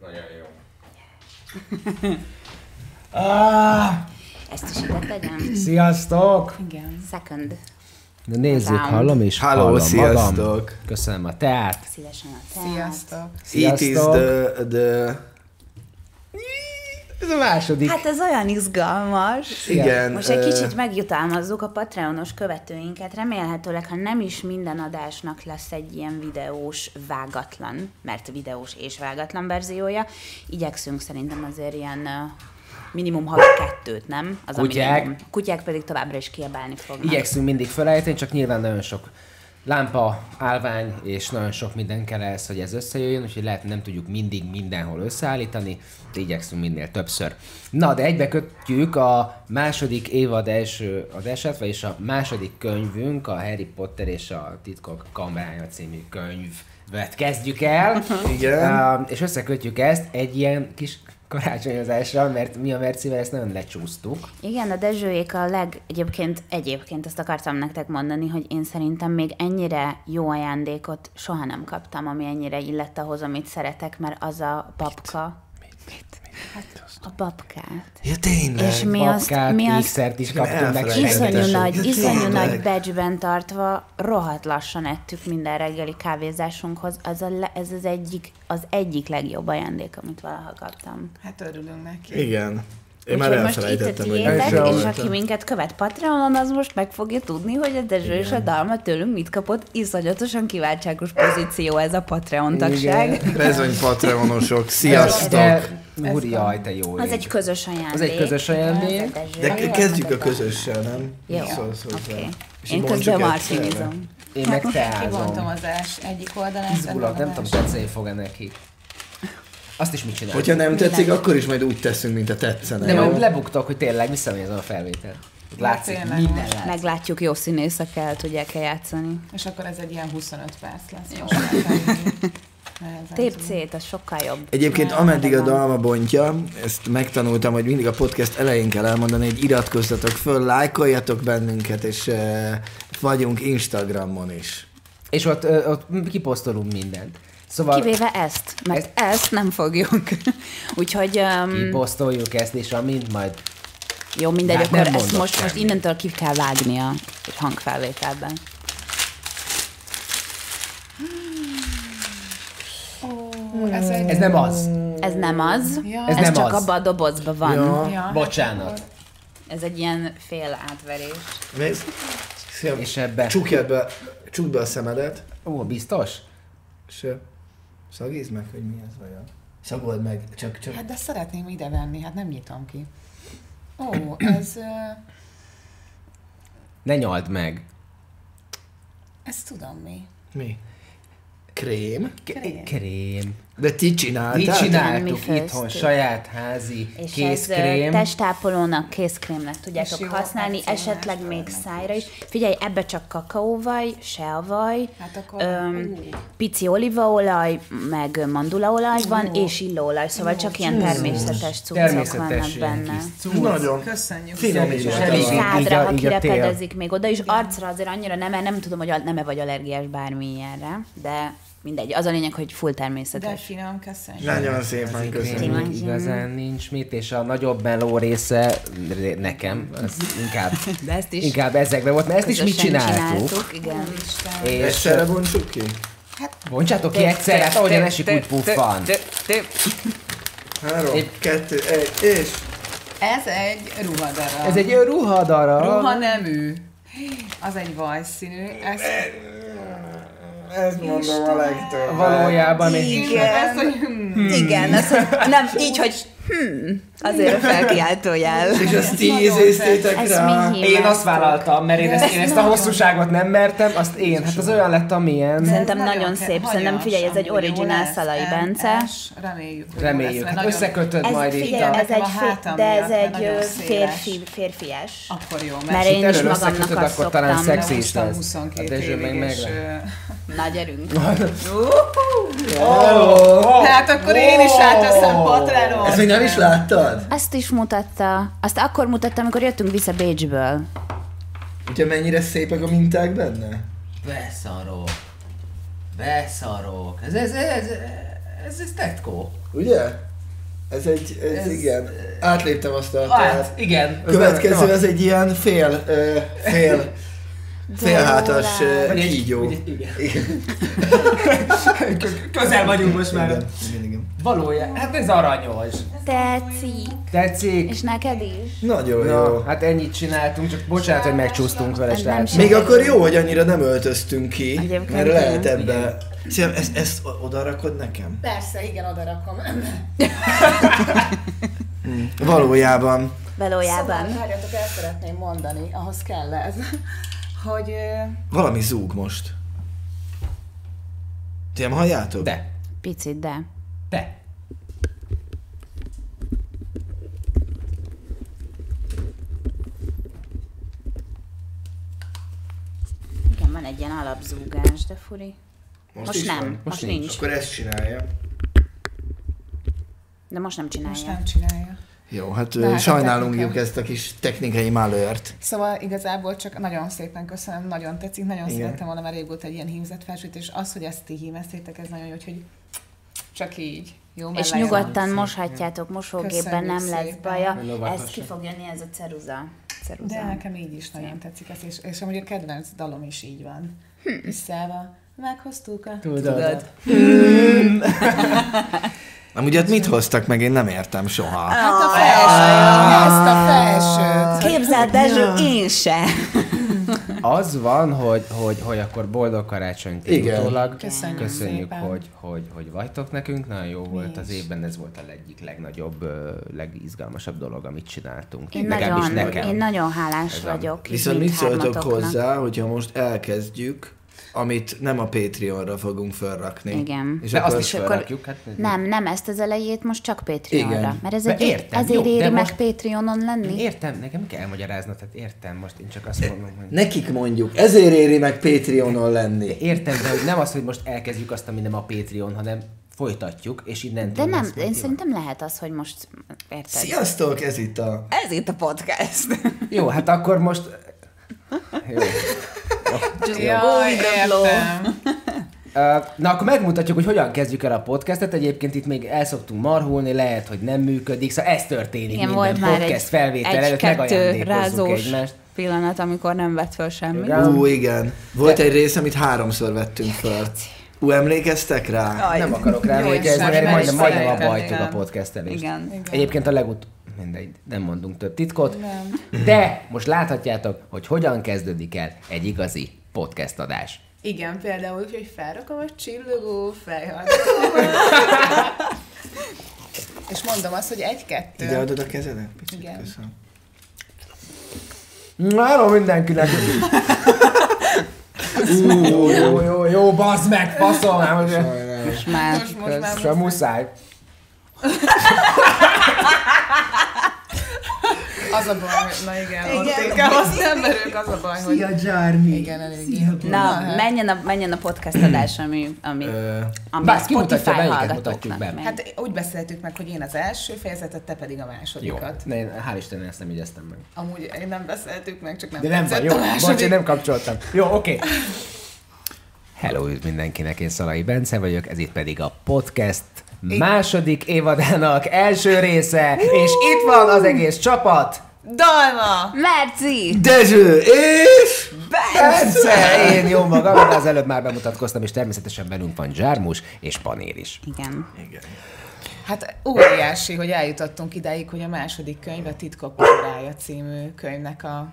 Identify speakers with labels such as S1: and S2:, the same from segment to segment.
S1: Nagyon jó.
S2: Ah,
S3: Ezt is ide tegyem.
S2: sziasztok!
S4: Igen.
S3: Second.
S2: Na nézzük,
S3: Round.
S2: hallom és
S5: Halló,
S2: hallom
S5: sziasztok!
S2: magam. Köszönöm a teát.
S3: Szívesen a teát.
S4: Sziasztok.
S5: It is
S2: Sziasztok.
S5: the, the...
S2: Ez a második.
S3: Hát ez olyan izgalmas.
S5: Igen.
S3: Most egy kicsit megjutalmazzuk a Patreonos követőinket. Remélhetőleg, ha nem is minden adásnak lesz egy ilyen videós, vágatlan, mert videós és vágatlan verziója, igyekszünk szerintem azért ilyen minimum havi kettőt, nem? Az
S2: Kutyák.
S3: A minimum. Kutyák pedig továbbra is kiabálni fognak.
S2: Igyekszünk mindig felállítani, csak nyilván nagyon sok lámpa, állvány és nagyon sok minden kell ehhez, hogy ez összejöjjön, úgyhogy lehet, nem tudjuk mindig mindenhol összeállítani, de igyekszünk minél többször. Na, de egybe kötjük a második évad első adását, vagyis a második könyvünk, a Harry Potter és a Titkok Kamerája című könyvet kezdjük el.
S5: Igen.
S2: Uh, és összekötjük ezt egy ilyen kis karácsonyozással, mert mi a Mercivel ezt nagyon lecsúsztuk.
S3: Igen, a Dezsőjék a leg... Egyébként, egyébként ezt akartam nektek mondani, hogy én szerintem még ennyire jó ajándékot soha nem kaptam, ami ennyire illett ahhoz, amit szeretek, mert az a babka. Hát a babkát.
S5: Ja, tényleg.
S3: És mi azt,
S2: Babkát,
S3: mi azt
S2: is kaptunk meg.
S3: iszonyú nagy, iszonyú nagy becsben tartva, rohadt lassan ettük minden reggeli kávézásunkhoz. Az, a, ez az egyik, az egyik legjobb ajándék, amit valaha kaptam.
S4: Hát örülünk neki.
S5: Igen. Én már
S3: Úgyhogy most itt a
S5: elfelejtettem, hogy
S2: Első
S3: és
S2: voltam.
S3: aki minket követ Patreonon, az most meg fogja tudni, hogy a Dezső és a Dalma tőlünk mit kapott. Iszonyatosan kiváltságos pozíció ez a Patreon tagság.
S2: Igen.
S5: Bezony Patreonosok, sziasztok!
S2: Úri, jaj, te jó
S3: Az
S2: ég.
S3: egy közös ajándék.
S2: Az egy közös ajándék.
S5: De ke- kezdjük a közössel, nem?
S3: Jó, oké.
S5: És
S3: Én közben martinizom.
S2: Én meg
S4: Kivontam
S2: teázom.
S4: az ás egyik oldalát.
S2: Izgulok, nem tudom, tetszeni fog-e neki. Azt is mit csinál?
S5: Hogyha nem tetszik, akkor is majd úgy teszünk, mint a tetszene.
S2: De
S5: jó?
S2: majd lebuktok, hogy tényleg visszanézem a felvétel. Látszik,
S4: tényleg
S2: minden látszik.
S3: Meglátjuk, jó színészekkel el tudják -e játszani.
S4: És akkor ez egy ilyen 25 perc lesz. Most már felvenni. Nehezen
S3: Tép
S4: tudom.
S3: C, az sokkal jobb.
S5: Egyébként ameddig a dalma bontja, ezt megtanultam, hogy mindig a podcast elején kell elmondani, hogy iratkozzatok föl, lájkoljatok bennünket, és uh, vagyunk Instagramon is.
S2: És ott, ott kiposztolunk mindent. Szóval
S3: Kivéve ezt, mert ezt nem fogjuk. Úgyhogy um,
S2: kiposztoljuk ezt, és amint majd
S3: jó, mindegy,
S2: Hát
S3: akkor ezt most, most innentől ki kell vágnia egy hangfelvételben.
S4: Ó, Ez, egy...
S2: ez nem az.
S3: Ez nem az,
S4: Ja.
S2: Ez
S3: ez
S2: nem
S3: csak
S2: az.
S3: abban a dobozban van.
S5: Ja.
S4: Ja,
S2: Bocsánat.
S3: Ez egy ilyen fél átverés.
S5: Nézd.
S2: És ebbe...
S5: Csukjad be, csukd be a szemedet,
S2: Ó, biztos?
S5: és szagízd meg, hogy mi ez vajon. Szagold meg, csak, csak.
S4: Hát de szeretném ide venni, hát nem nyitom ki. Ó, ez...
S2: Ne nyald meg.
S4: Ezt tudom mi.
S5: Mi? Krém?
S2: K- krém.
S5: De ti csináltátok?
S2: Így
S3: mi
S2: csináltuk
S3: főztük.
S2: itthon, saját házi
S3: És ez
S2: kézkrém.
S3: ö, testápolónak, kézkrémnek tudjátok
S4: És
S3: használni, esetleg még szájra is. Figyelj, ebbe csak kakaóvaj, seavaj,
S4: Hát akkor-
S3: öm, pici olívaolaj, meg mandulaolaj van, és illóolaj, szóval csak ilyen természetes cuccok
S2: Természetes
S3: vannak benne.
S5: Nagyon.
S4: Köszönjük.
S5: Finom is.
S3: Szádra, ha kirepedezik még oda, és arcra azért annyira nem, nem tudom, hogy nem-e vagy allergiás bármilyenre, de mindegy. Az a lényeg, hogy full
S4: De
S3: természetes.
S4: finom, köszönjük.
S5: Nagyon szépen Köszönöm.
S2: igazán nincs mit, és a nagyobb meló része nekem, az inkább,
S3: De ezt is
S2: inkább ezekben volt, mert ezt is mi
S3: közösen
S2: csináltuk.
S3: igen.
S2: És
S5: Egyszerre bontsuk ki?
S2: bontsátok ki egyszer, hát ahogyan esik, úgy puffan.
S5: Három,
S2: Egy-
S5: kettő, egy, és...
S4: Ez egy ruhadarab.
S2: Ez egy ruhadarab.
S4: Ruha nemű. Az egy vajszínű. Ez...
S5: Ezt mondom a legtöbb.
S2: Valójában egy
S4: Igen. Ez, hogy... Hmm.
S3: Igen, az, hogy nem így, hogy hmm, azért a felkiáltójel.
S5: És azt ti ízéztétek
S3: Ez
S5: rá.
S2: Én azt vállaltam, mert én ezt, én ezt a hosszúságot nem mertem, azt én. Hát az olyan lett, amilyen.
S3: Szerintem
S4: Ez
S3: nagyon szép, szerintem figyelj, ez egy originál. Szalai Bence.
S4: Reméljük.
S2: Reméljük. Hát összekötöd
S3: Ez,
S2: majd itt a...
S3: ez egy, de ez egy férfi, férfias.
S4: Akkor jó, mert
S3: Mert én is magamnak azt
S2: akkor talán
S3: szoktam.
S2: szexi is lesz.
S4: 22
S2: A Dezső meg meg
S3: Na, gyerünk.
S4: Hát akkor én is átveszem Patreon.
S5: Ezt még nem is láttad?
S3: Azt is mutatta. Azt akkor mutatta, amikor jöttünk vissza Bécsből.
S5: Ugye mennyire szépek a minták benne?
S2: Beszarok. Beszarok. Ez, ez, ez, Ez, ez tetkó.
S5: Ugye? Ez egy, ez,
S2: Ez-
S5: ez igen. Átléptem azt a
S2: Hát, igen.
S5: Következő az egy ilyen fél, fél, félhátas kígyó.
S2: Igen. Közel vagyunk most már.
S5: Igen, igen, igen.
S2: Valójában, hát ez aranyos.
S3: Tetszik.
S2: Tetszik?
S3: És neked is?
S5: Nagyon jó.
S2: Na, hát ennyit csináltunk, csak bocsánat, hogy megcsúsztunk vele, srácok.
S5: Még akkor jó, hogy annyira nem öltöztünk ki,
S3: Egyébként
S5: mert lehet ebbe... Szia, ezt, ezt oda rakod nekem?
S4: Persze, igen, oda rakom.
S5: Valójában.
S3: Valójában.
S4: Szóval, várjatok, el szeretném mondani, ahhoz kell ez, hogy
S5: Valami zúg most. Ti nem halljátok?
S2: De,
S3: Picit, de.
S2: de.
S3: Igen, van egy ilyen alapzúgás, de furi. Most,
S5: is
S3: nem,
S5: van?
S3: most,
S2: Most
S3: nincs.
S2: nincs.
S5: Akkor ezt csinálja.
S3: De most nem csinálja.
S4: most nem csinálja.
S5: Jó, hát,
S4: De hát
S5: sajnálunk
S4: technika.
S5: ezt a kis technikai malőrt.
S4: Szóval igazából csak nagyon szépen köszönöm, nagyon tetszik, nagyon
S5: Igen.
S4: szerettem volna már régóta egy ilyen hímzett felsőt, és az, hogy ezt ti hímeztétek, ez nagyon jó, úgyhogy csak így. Jó, mert
S3: És nyugodtan moshatjátok mosógépben, nem lesz
S4: szépen.
S3: baja.
S2: Lovagos.
S3: Ez ki fog jönni, ez a ceruza. ceruza.
S4: De nekem így is nagyon tetszik ez, és, és amúgy a kedvenc dalom is így van. Visszával. Meghoztuk a...
S2: Tudod.
S5: Amúgy hát mit hoztak meg, én nem értem soha.
S4: Hát a felső, ezt a felsőt.
S3: Képzeld, Dezső, én se.
S2: Az van, hogy, hogy, hogy akkor boldog karácsonyt
S5: Igen.
S2: utólag.
S4: Köszönjük
S2: Köszönjük, hogy, hogy, hogy vagytok nekünk. Nagyon jó volt az
S4: is.
S2: évben, ez volt a egyik legnagyobb, legizgalmasabb dolog, amit csináltunk.
S3: Én
S2: Legalábbis
S3: nagyon,
S2: nekem.
S3: én nagyon hálás
S2: Ez
S3: vagyok.
S5: Viszont mit szóltok hozzá, hogyha most elkezdjük, amit nem a Patreonra fogunk felrakni.
S3: Igen.
S5: És
S2: De
S5: akkor
S2: azt is felrakjuk. Hát,
S3: Nem, nem, ezt az elejét most csak Patreonra.
S5: Igen.
S3: Mert ez egy,
S2: értem,
S3: ezért
S2: jó,
S3: éri meg
S2: most-
S3: Patreonon lenni.
S2: Értem, nekem kell elmagyaráznod, tehát értem, most én csak azt mondom, hogy...
S5: Nekik mondjuk, ezért éri meg Patreonon lenni.
S2: Értem, de hogy nem az, hogy most elkezdjük azt, ami nem a Patreon, hanem folytatjuk, és innen
S3: De nem, én szerintem lehet az, hogy most, érted?
S5: Sziasztok, ez itt a...
S3: Ez itt a podcast.
S2: Jó, hát akkor most... Jó.
S4: Jaj, értem.
S2: Ö, Na, akkor megmutatjuk, hogy hogyan kezdjük el a podcastet. Egyébként itt még el szoktunk marhulni, lehet, hogy nem működik. Szóval ez történik
S3: Igen,
S2: minden
S3: volt már
S2: podcast
S3: egy,
S2: felvétel előtt,
S3: egy-kettő
S2: megajándékozzuk egymást.
S3: pillanat, amikor nem vett föl semmi.
S2: Igen.
S5: Ú, igen. Volt egy rész, amit háromszor vettünk fel. Ú, emlékeztek rá?
S3: Aj,
S2: Nem akarok rá emlékezni, mert
S3: már
S2: majdnem, majdnem abba hagytuk a
S3: igen.
S2: podcastelést.
S3: Igen.
S2: Egyébként a legut... Mindegy, nem mondunk több titkot. De most láthatjátok, hogy hogyan kezdődik el egy igazi podcast adás.
S4: Igen, például úgy, hogy felrakom a csillogó fejhallgatómat. És mondom azt, hogy egy-kettő.
S5: Ide adod a kezedet? Picit,
S4: Igen.
S5: Köszönöm.
S2: Na, Hello mindenkinek! Ú, jó, jó, jó, jó, bazd meg, faszom!
S3: Most már,
S4: Most, most már
S2: muszáj.
S4: az a baj, hogy- na igen, igen. ott inkább azt nem verők, az a baj, hogy...
S5: Zsármi!
S4: Igen, elég
S3: Na,
S4: hát.
S3: menjen a, menjen a podcast adás, ami, ami, ami
S2: Bár
S3: a Spotify hallgatóknak
S2: mutatjuk be?
S4: Hát úgy beszéltük meg, hogy én az első fejezetet, te pedig a
S2: Jó,
S4: másodikat.
S2: ne, én hál' Istennek ezt nem igyeztem meg.
S4: Amúgy én nem beszéltük meg, csak nem
S2: De nem van, jó,
S4: a
S2: bocs, én nem kapcsoltam. Jó, oké. Okay. Hello mindenkinek, én Szalai Bence vagyok, ez itt pedig a podcast második évadának első része, és itt van az egész csapat.
S4: Dalma!
S3: Merci!
S5: Dezső és...
S2: Bence! Én jó magam, de az előbb már bemutatkoztam, és természetesen velünk van Zsármus és Panér is.
S3: Igen.
S5: Igen.
S4: Hát óriási, hogy eljutottunk idáig, hogy a második könyv, a Titkok órája című könyvnek a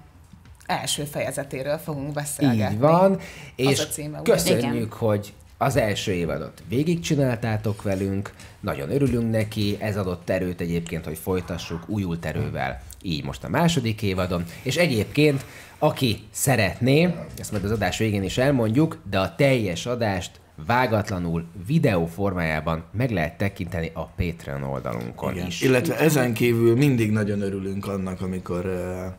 S4: első fejezetéről fogunk beszélgetni.
S2: Így van, és
S4: a címe,
S2: köszönjük,
S3: Igen.
S2: hogy az első évadot végigcsináltátok velünk, nagyon örülünk neki, ez adott erőt egyébként, hogy folytassuk újult erővel így most a második évadon, és egyébként, aki szeretné, ezt majd az adás végén is elmondjuk, de a teljes adást vágatlanul videó formájában meg lehet tekinteni a Patreon oldalunkon
S5: Igen.
S2: is.
S5: Illetve ezen kívül mindig nagyon örülünk annak, amikor uh,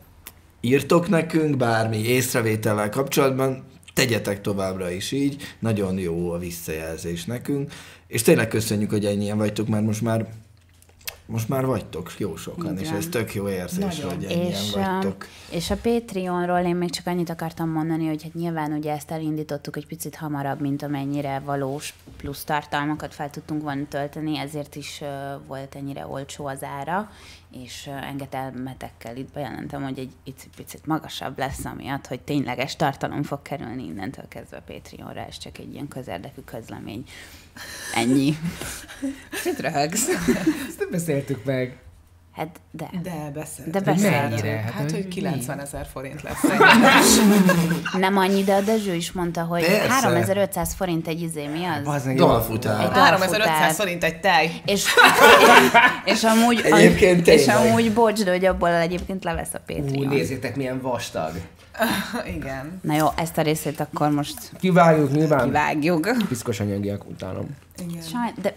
S5: írtok nekünk bármi észrevétellel kapcsolatban, tegyetek továbbra is így, nagyon jó a visszajelzés nekünk, és tényleg köszönjük, hogy ennyien vagytok, mert most már most már vagytok jó sokan,
S3: Így
S5: és ez tök jó érzés,
S4: Nagyon.
S5: hogy ennyien
S3: És,
S5: vagytok.
S3: és a Patreonról én még csak annyit akartam mondani, hogy hát nyilván ugye ezt elindítottuk egy picit hamarabb, mint amennyire valós plusz tartalmakat fel tudtunk volna tölteni, ezért is uh, volt ennyire olcsó az ára, és uh, engedelmetekkel itt bejelentem, hogy egy icipicit magasabb lesz, amiatt, hogy tényleges tartalom fog kerülni innentől kezdve a Patreonra, ez csak egy ilyen közérdekű közlemény. Ennyi. Mit röhögsz?
S2: Ezt nem beszéltük meg.
S3: Hát de.
S4: De beszélt.
S3: De beszéltünk.
S2: Mennyire?
S4: Hát,
S2: Hát,
S4: hogy
S2: hogy
S4: 90 ezer forint lesz.
S3: Nem annyi, de a Dezső is mondta, hogy
S5: Persze.
S3: 3500 forint egy izé, mi az?
S2: Az meg
S5: Dalfutár.
S3: Egy
S4: 3500 forint egy tej.
S3: És, és amúgy,
S5: Egyébként
S3: és
S5: tényleg.
S3: amúgy bocs, de hogy abból egyébként levesz a
S2: Ú,
S3: Patreon.
S2: nézzétek milyen vastag.
S4: Igen.
S3: Na jó, ezt a részét akkor most
S2: Kivágjuk nyilván.
S3: kivágjuk.
S2: Piszkos anyagiak utálom.
S4: Igen.
S3: Saj, de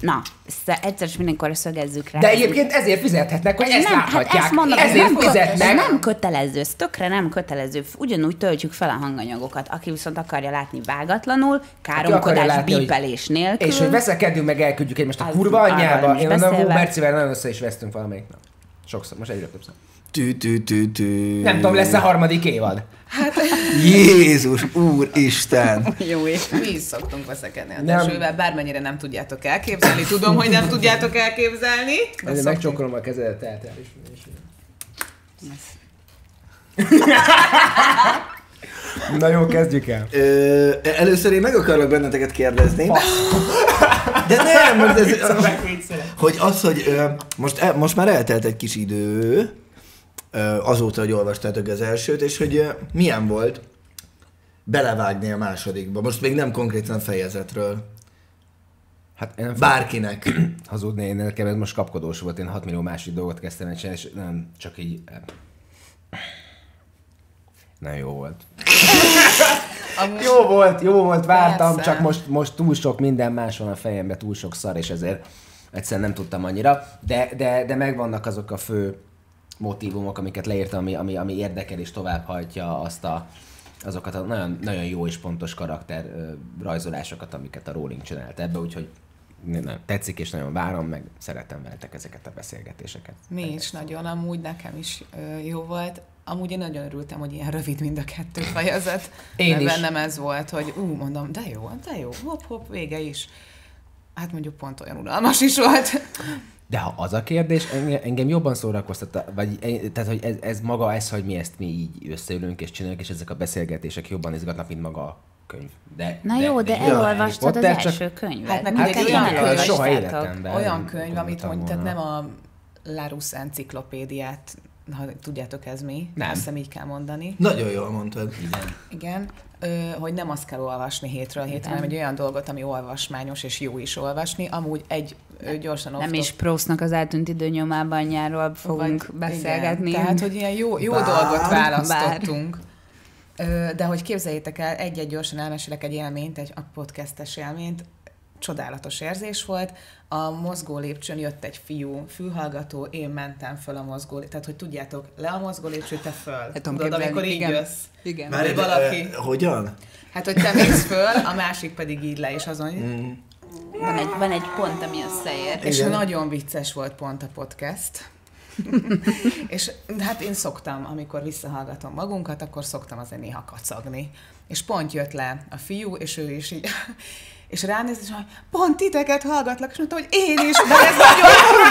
S3: na, ezt egyszer is mindenkor szögezzük rá.
S2: De egyébként ezért fizethetnek, hogy ezt
S3: nem, hát
S2: láthatják.
S3: ezt mondom,
S2: ezért
S3: nem, kö-
S2: fizetnek.
S3: ez nem kötelező, ez tökre nem kötelező. Ugyanúgy töltjük fel a hanganyagokat. Aki viszont akarja látni vágatlanul, káromkodás,
S2: látni, hogy-
S3: bípelés nélkül.
S2: És hogy veszekedünk, meg elküldjük egymást a kurva anyjába. Én mondom. Bercivel nagyon össze is vesztünk valamelyik nap. Sokszor, most egyre többször.
S5: Tű, tű, tű, tű.
S2: Nem tudom, lesz a harmadik évad.
S5: Jézus, úristen!
S3: Jó és
S4: Mi is szoktunk veszekedni a
S2: Nem.
S4: Dezsővel, bármennyire nem tudjátok elképzelni. Tudom, hogy nem tudjátok elképzelni. de
S2: megcsókolom a kezedet, tehát el is. Na jó, kezdjük el.
S5: Ö, először én meg akarok benneteket kérdezni. De nem, most ez, hogy az, hogy most, el, most már eltelt egy kis idő, azóta, hogy olvastátok az elsőt, és hogy milyen volt belevágni a másodikba. Most még nem konkrétan fejezetről.
S2: Hát én nem
S5: Bárkinek.
S2: hazudni, én nekem ez most kapkodós volt, én 6 millió másik dolgot kezdtem el csinálni, és nem csak így... eh, Nagyon jó volt.
S4: Amúgy
S2: Jó volt, jó volt, vártam,
S4: Persze.
S2: csak most, most túl sok minden más van a fejemben, túl sok szar, és ezért egyszerűen nem tudtam annyira. De, de, de megvannak azok a fő motivumok, amiket leírtam, ami, ami, ami érdekel és továbbhajtja azt a, azokat a nagyon, nagyon jó és pontos karakter ö, rajzolásokat, amiket a Rowling csinált ebbe, úgyhogy nem, tetszik és nagyon várom, meg szeretem veletek ezeket a beszélgetéseket.
S4: Mi is nagyon, amúgy nekem is ö, jó volt. Amúgy én nagyon örültem, hogy ilyen rövid mind a kettő fejezet.
S2: Én
S4: mert
S2: is.
S4: bennem ez volt, hogy ú, mondom, de jó, de jó, hopp-hopp, vége is. Hát mondjuk pont olyan unalmas is volt.
S2: De ha az a kérdés, engem, engem jobban szórakoztat, vagy en- tehát, hogy ez, ez maga ez, hogy mi ezt mi így összeülünk és csináljuk, és ezek a beszélgetések jobban izgatnak, mint maga a könyv. De,
S3: Na jó, de
S2: jó, Harry
S3: elolvastad az
S2: Potter, csak-
S3: első könyvet.
S4: Hát egy
S3: nem
S4: olyan könyv,
S2: soha életemben.
S4: Olyan könyv, amit mondjuk, tehát nem a Larus enciklopédiát, ha tudjátok ez mi,
S2: Nem.
S4: azt hiszem így kell mondani.
S5: Nagyon jól mondtad.
S4: Igen, ö, hogy nem azt kell olvasni hétről hétre, hanem egy olyan dolgot, ami olvasmányos és jó is olvasni. Amúgy egy gyorsan
S3: Nem
S4: off-top-
S3: is Proustnak az eltűnt időnyomában nyáról fogunk
S4: Vagy-
S3: beszélgetni.
S4: Igen, tehát, hogy ilyen jó, jó
S5: Bár-
S4: dolgot választottunk. Ö, De hogy képzeljétek el, egy-egy gyorsan elmesélek egy élményt, egy a podcastes élményt, csodálatos érzés volt. A mozgó lépcsőn jött egy fiú, fülhallgató, én mentem föl a mozgó lépcsőn. Tehát, hogy tudjátok, le a mozgó lépcső, te föl.
S3: Hát
S4: Tudod,
S3: képzelni,
S4: amikor így
S3: igen.
S4: jössz.
S3: Igen.
S4: Már egy valaki.
S5: ö, hogyan?
S4: Hát, hogy te mész föl, a másik pedig így le, és azon,
S5: Mm.
S3: Van egy, van egy pont, ami összeér.
S4: És
S5: Igen.
S4: nagyon vicces volt pont a podcast. és hát én szoktam, amikor visszahallgatom magunkat, akkor szoktam azért néha kacagni. És pont jött le a fiú, és ő is így, és ránéz, és mondja, pont titeket hallgatlak, és mondta, hogy én is, bár ez nagyon fura.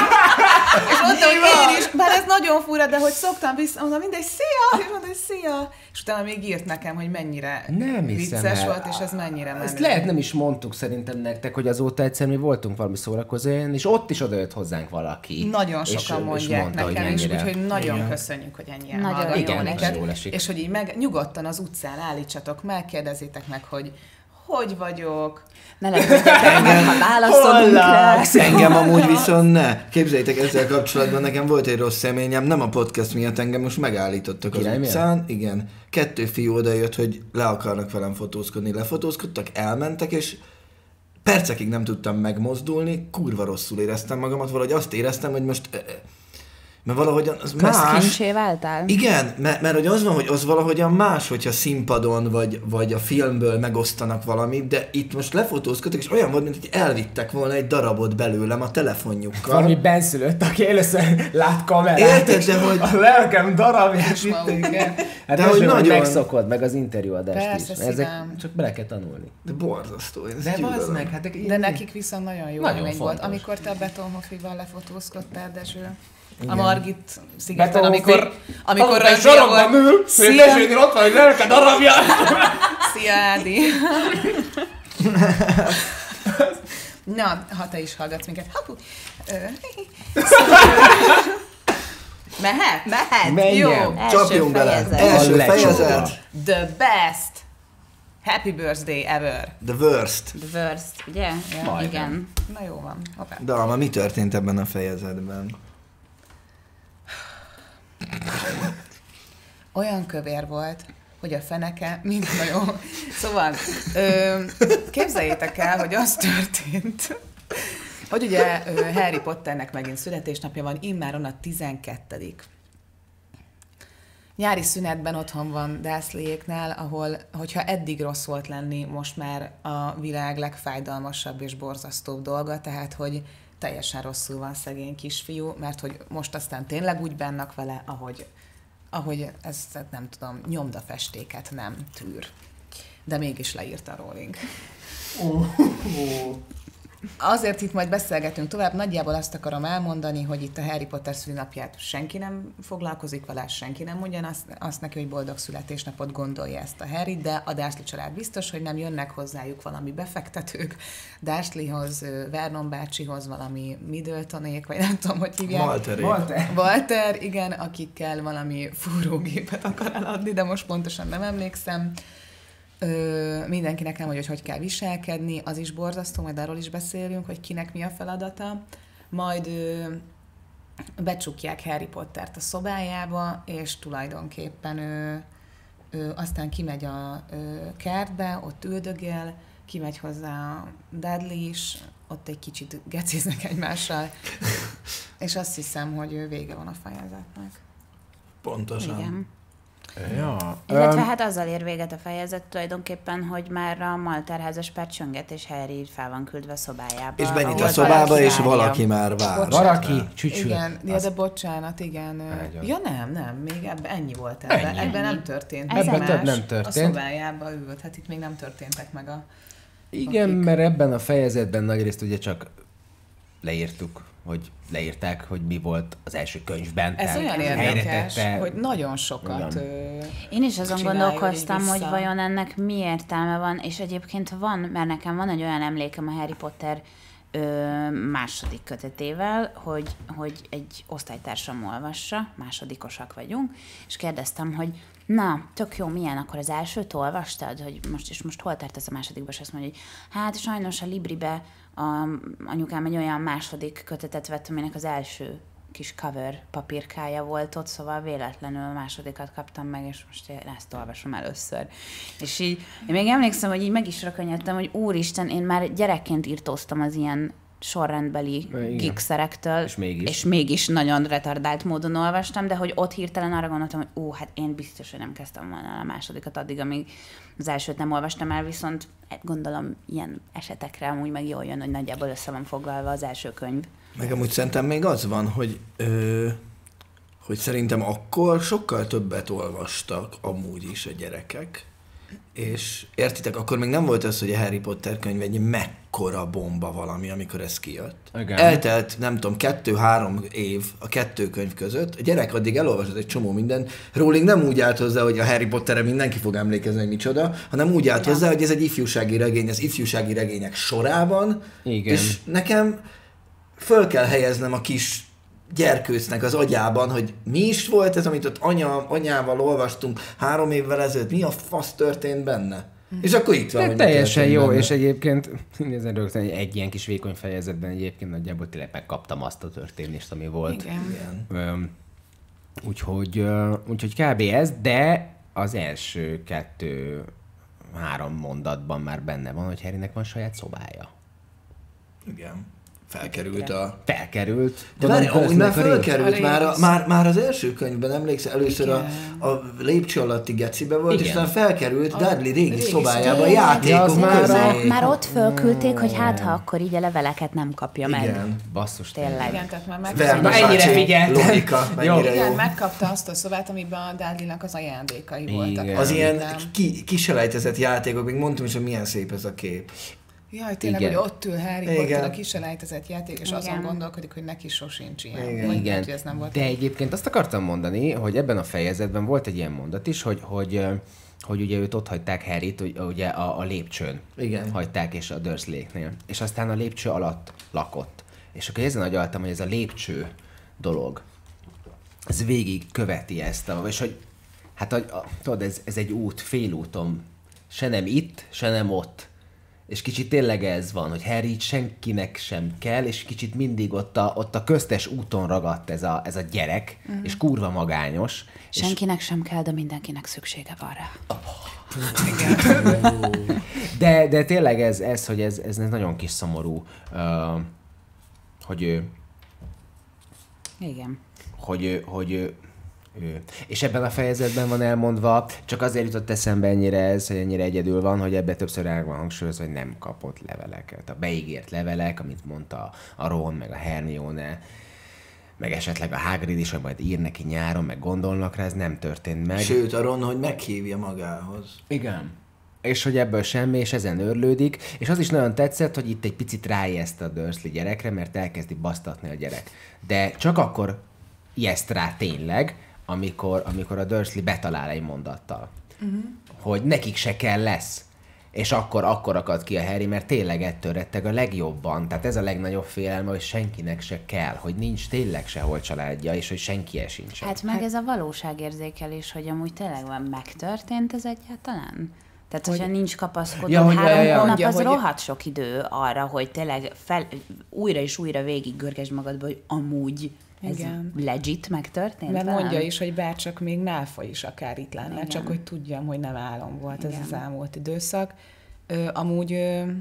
S4: És mondta, hogy én is, bár ez nagyon fura, de hogy szoktam vissza, mondom, mindegy, szia, és mondta, hogy szia. És utána még írt nekem, hogy mennyire
S2: Nem
S4: vicces
S2: el.
S4: volt, és ez mennyire menő.
S2: Ezt lehet nem is mondtuk szerintem nektek, hogy azóta egyszer mi voltunk valami szórakozóan, és ott is odajött hozzánk valaki.
S4: Nagyon
S2: és-
S4: sokan
S2: és
S4: mondják
S2: mondta, hogy
S4: nekem is,
S2: mennyire-
S4: úgyhogy nagyon
S5: Igen.
S4: köszönjük, hogy ennyien
S3: Nagyon
S4: minket,
S2: jól esik.
S4: és hogy így meg, nyugodtan az utcán állítsatok meg, kérdezzétek meg, hogy hogy vagyok,
S3: Ne lepődjetek meg, ha válaszolunk rá.
S5: Engem amúgy viszont ne. Képzeljétek, ezzel kapcsolatban nekem volt egy rossz személyem, nem a podcast miatt engem most megállítottak az utcán. Igen. Kettő fiú odajött, hogy le akarnak velem fotózkodni. Lefotózkodtak, elmentek, és percekig nem tudtam megmozdulni, kurva rosszul éreztem magamat, valahogy azt éreztem, hogy most ö, ö, Mert valahogyan az
S3: Közt
S5: más.
S3: váltál?
S5: Igen, mert, mert hogy az van, hogy az valahogyan más, hogyha színpadon vagy, vagy a filmből megosztanak valamit, de itt most lefotózkodtak, és olyan volt, mint hogy elvittek volna egy darabot belőlem a telefonjukkal.
S2: Valami benszülött, aki először lát kamerát.
S5: Érted, de hogy-
S2: A lelkem
S4: És
S2: el. Hát
S5: De
S2: de
S5: hogy nagyon-
S2: megszokod, meg az interjúadást
S4: Persze,
S2: is. Ezek
S4: szívem.
S2: csak bele kell tanulni.
S5: De borzasztó. én ezt
S2: De bazd meg, hát
S4: De nekik viszont nagyon jó
S2: Nagyon
S4: volt, amikor te a Betonhofival lefotózkodtál, Dezső. A
S2: Igen.
S4: Margit szigeten, amikor, amikor
S2: egy
S4: rögzítő
S2: sarokban
S4: volt.
S2: ül,
S4: Szia,
S2: Szia! ott van egy lelke darabja.
S4: szia Ádi. Na, ha te is hallgatsz minket. Hapu. Mehet?
S3: Mehet.
S2: Menjen.
S4: Jó.
S3: Első
S5: Csapjunk bele.
S3: fejezet.
S5: Első
S2: A
S5: fejezet.
S4: The best. Happy birthday ever.
S5: The worst.
S3: The worst, ugye? Ja, igen.
S4: Na jó van. Hoppá.
S5: Dalma, mi történt ebben a fejezetben?
S4: Olyan kövér volt, hogy a feneke mind nagyon... Szóval, ö, képzeljétek el, hogy az történt, hogy ugye Harry Potternek megint születésnapja van, immáron a 12 Nyári szünetben otthon van Dászliéknál, ahol, hogyha eddig rossz volt lenni, most már a világ legfájdalmasabb és borzasztóbb dolga, tehát, hogy teljesen rosszul van szegény kisfiú, mert hogy most aztán tényleg úgy bennak vele, ahogy, ahogy ezt nem tudom, nyomdafestéket nem tűr. De mégis leírta Rowling. Azért itt majd beszélgetünk tovább, nagyjából azt akarom elmondani, hogy itt a Harry Potter szülinapját senki nem foglalkozik vele, senki nem mondja azt, azt neki, hogy boldog születésnapot gondolja ezt a Harry, de a Dursley család biztos, hogy nem jönnek hozzájuk valami befektetők, ö, Vernon bácsihoz valami Middletonék, vagy nem tudom, hogy hívják.
S5: Malterék.
S2: Walter.
S4: Walter, igen, akikkel valami fúrógépet akar eladni, de most pontosan nem emlékszem. Ö, mindenkinek nem hogy hogy kell viselkedni, az is borzasztó, majd arról is beszélünk, hogy kinek mi a feladata. Majd ö, becsukják Harry Pottert a szobájába, és tulajdonképpen ö, ö, aztán kimegy a ö, kertbe, ott üldögél, kimegy hozzá a Dudley is, ott egy kicsit geciznek egymással, és azt hiszem, hogy vége van a fejezetnek.
S5: Pontosan.
S3: Igen.
S2: Ja.
S3: Illetve
S2: Öm,
S3: hát azzal ér véget a fejezet tulajdonképpen, hogy már a Malterházas pár csönget, és Harry fel van küldve a szobájába.
S5: És benyit a szobába, és
S3: várja.
S5: valaki már vár.
S2: Valaki csücsül.
S4: Igen, ja, de bocsánat, igen.
S2: Ágyon.
S4: Ja nem, nem, még ebben ennyi volt ebben.
S2: Ennyi.
S4: Ebben nem történt.
S3: Ebben
S4: semmi
S2: több nem történt.
S4: A szobájába ült, hát itt még nem történtek meg a...
S2: Igen,
S4: akik-
S2: mert ebben a fejezetben nagyrészt ugye csak leírtuk, hogy leírták, hogy mi volt az első könyvben.
S4: Ez olyan érdekes,
S2: tette-
S4: hogy nagyon sokat...
S2: Igen.
S4: Ö,
S3: Én is azon gondolkoztam,
S4: hogy
S3: vajon ennek mi értelme van, és egyébként van, mert nekem van egy olyan emlékem a Harry Potter ö, második kötetével, hogy, hogy egy osztálytársam olvassa, másodikosak vagyunk, és kérdeztem, hogy na, tök jó, milyen? Akkor az elsőt olvastad, hogy most és most hol tartasz a másodikba, és azt mondja, hogy hát sajnos a Libribe a, anyukám egy olyan második kötetet vett, aminek az első kis cover papírkája volt ott, szóval véletlenül a másodikat kaptam meg, és most én ezt olvasom először. És így, én még emlékszem, hogy így meg is rakonyedtem, hogy úristen, én már gyerekként írtóztam az ilyen sorrendbeli
S2: Igen.
S3: gigszerektől,
S2: És mégis.
S3: és mégis nagyon retardált módon olvastam, de hogy ott hirtelen arra gondoltam, hogy ó, hát én biztos, hogy nem kezdtem volna a másodikat addig, amíg az elsőt nem olvastam el, viszont hát gondolom ilyen esetekre amúgy meg jól jön, hogy nagyjából össze van foglalva az első könyv.
S5: Meg amúgy szerintem még az van, hogy, ö, hogy szerintem akkor sokkal többet olvastak amúgy is a gyerekek, és értitek, akkor még nem volt az, hogy a Harry Potter könyv egy mekkora bomba valami, amikor ez kijött.
S2: Igen.
S5: Eltelt, nem tudom, kettő-három év a kettő könyv között, a gyerek addig elolvasott egy csomó mindent, Rowling nem úgy állt hozzá, hogy a Harry Potterre mindenki fog emlékezni, hogy micsoda, hanem úgy állt hozzá, hogy ez egy ifjúsági regény, az ifjúsági regények sorában,
S2: Igen.
S5: és nekem föl kell helyeznem a kis gyerkőcnek az agyában, hogy mi is volt ez, amit ott anya, anyával olvastunk három évvel ezelőtt, mi a fasz történt benne? És akkor itt van,
S2: teljesen jó,
S5: benne.
S2: és egyébként nézzen rögtön egy, egy ilyen kis vékony fejezetben egyébként nagyjából tényleg megkaptam azt a történést, ami volt.
S4: igen.
S5: Igen.
S2: Úgyhogy, úgyhogy kb. ez, de az első kettő három mondatban már benne van, hogy Harrynek van saját szobája.
S5: Igen. Felkerült a...
S2: Felkerült.
S5: De várj, ahogy már
S2: a
S4: A
S5: már, a, már, már az első könyvben emlékszel, először a, a lépcső alatti gecibe volt,
S2: Igen.
S5: és aztán felkerült Dudley régi,
S4: régi
S5: szobájába játékok
S2: már a-
S3: Már, ott fölküldték, hogy hát ha akkor így a leveleket nem kapja meg.
S5: Igen.
S2: Basszus,
S3: Tényleg.
S4: Igen, tehát már meg...
S5: Vernon
S2: Na, ennyire
S5: bácsi
S2: figyeltem.
S5: Logika, mennyire
S4: Igen,
S5: jó.
S4: megkapta azt a szobát, amiben a Dudley-nak az ajándékai voltak.
S5: Az ilyen kiselejtezett játékok, még mondtam is, hogy milyen szép ez a kép.
S4: Jaj, tényleg,
S2: Igen.
S4: hogy ott ül Harry
S5: Igen.
S4: Potter a kiselejtezett játék, és azon
S3: Igen.
S4: gondolkodik, hogy neki sosincs ilyen.
S5: Igen.
S4: Vagy
S2: Igen,
S4: hogy ez nem volt.
S2: de egyébként azt akartam mondani, hogy ebben a fejezetben volt egy ilyen mondat is, hogy, hogy, hogy ugye őt ott hagyták Harryt, hogy ugye a, a lépcsőn
S5: Igen.
S2: hagyták, és a Dursleynél. És aztán a lépcső alatt lakott. És akkor ezen agyaltam, hogy ez a lépcső dolog, ez végig követi ezt, a, és hogy hát a, a, tudod, ez, ez egy út, félúton, se nem itt, se nem ott. És kicsit tényleg ez van, hogy Harry senkinek sem kell, és kicsit mindig ott a, ott a köztes úton ragadt ez a, ez a gyerek,
S3: Mhm.
S2: és kurva magányos. És
S3: Senkinek sem kell, de mindenkinek szüksége van rá.
S2: De, de tényleg ez, ez hogy ez, ez nagyon kis szomorú, uh, hogy ő,
S3: Igen.
S2: hogy, hogy ő. És ebben a fejezetben van elmondva, csak azért jutott eszembe ennyire ez, hogy ennyire egyedül van, hogy ebbe többször el van hangsúlyozva, hogy nem kapott leveleket. A beígért levelek, amit mondta a Ron, meg a Hermione, meg esetleg a Hagrid is, hogy majd ír neki nyáron, meg gondolnak rá, ez nem történt meg.
S5: Sőt, a Ron, hogy meghívja magához.
S2: Igen. És hogy ebből semmi, és ezen örlődik. És az is nagyon tetszett, hogy itt egy picit ráijeszt a Dursley gyerekre, mert elkezdi basztatni a gyerek. De csak akkor ijeszt rá tényleg, amikor, amikor a Dursley betalál egy mondattal. Uh-huh. Hogy nekik se kell lesz. És akkor, akkor akad ki a Harry, mert tényleg ettől retteg a legjobban. Tehát ez a legnagyobb félelme, hogy senkinek se kell, hogy nincs tényleg sehol családja, és hogy senki sincs.
S3: Hát meg ez a valóságérzékelés, hogy amúgy tényleg van megtörtént ez egyáltalán? Tehát, hogyha nincs kapaszkodó
S2: Ja,
S3: ja,
S2: hogy-
S3: három
S2: ja, ja.
S3: hónap,
S4: Mondja,
S3: az
S4: hogy-
S3: rohadt sok idő arra, hogy tényleg fel, újra és újra végig görgesd magadba, hogy amúgy ez
S4: Igen.
S3: legit megtörtént
S4: Mert
S3: velem?
S4: mondja is, hogy bárcsak még Malfoy is akár itt lenne,
S3: Igen.
S4: csak hogy tudjam, hogy nem álom volt ez
S3: Igen.
S4: az elmúlt időszak. Ö, amúgy ö,